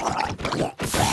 Yeah.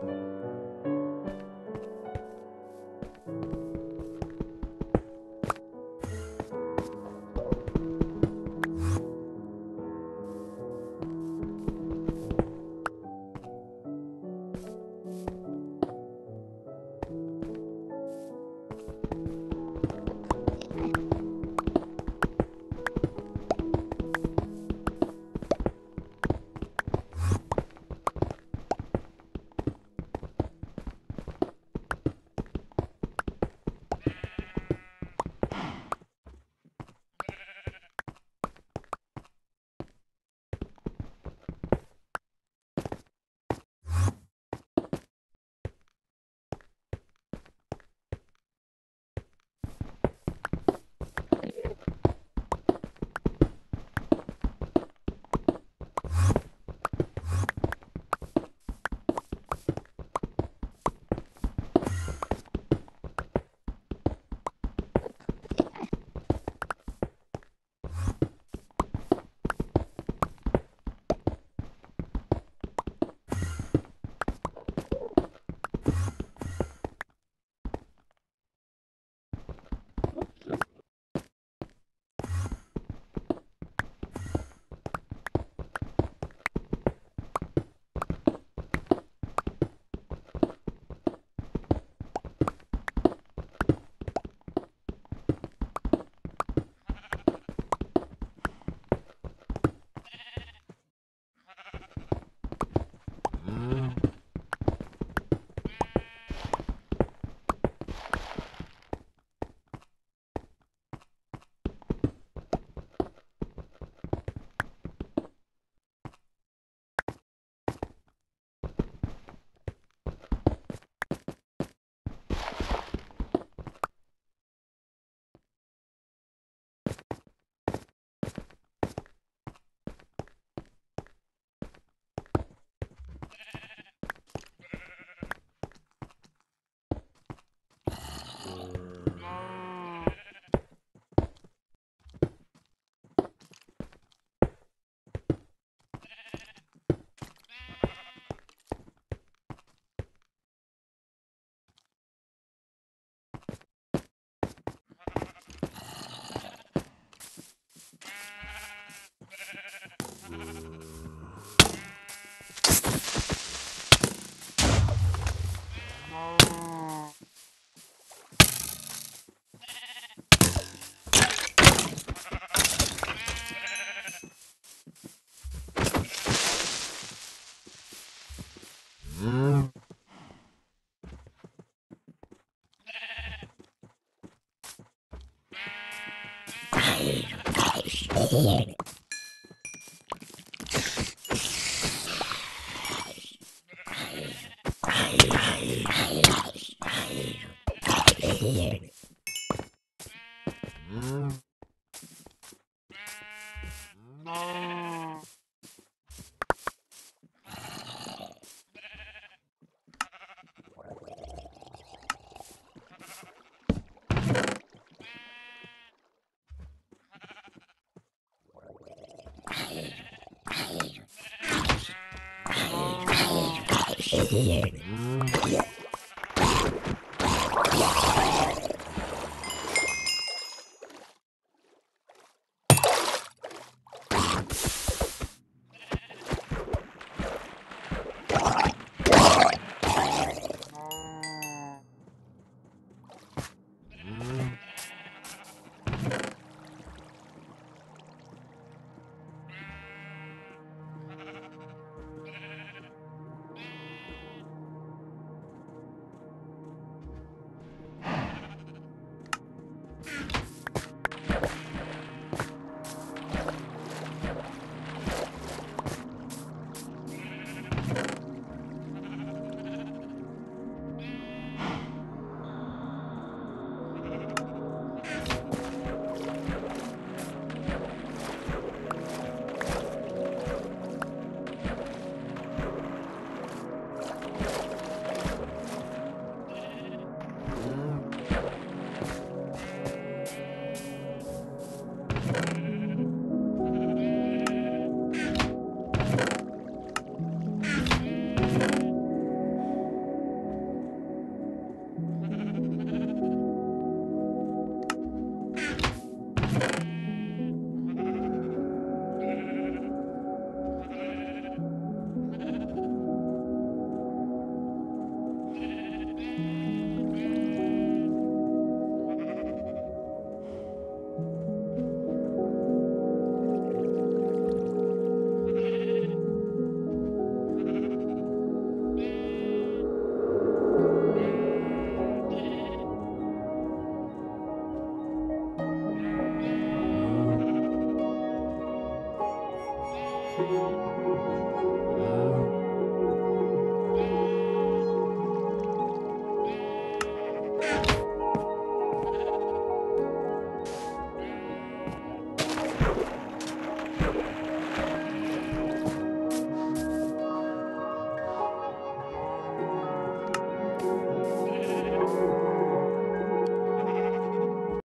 Bye. Mm-hmm. Here. Here.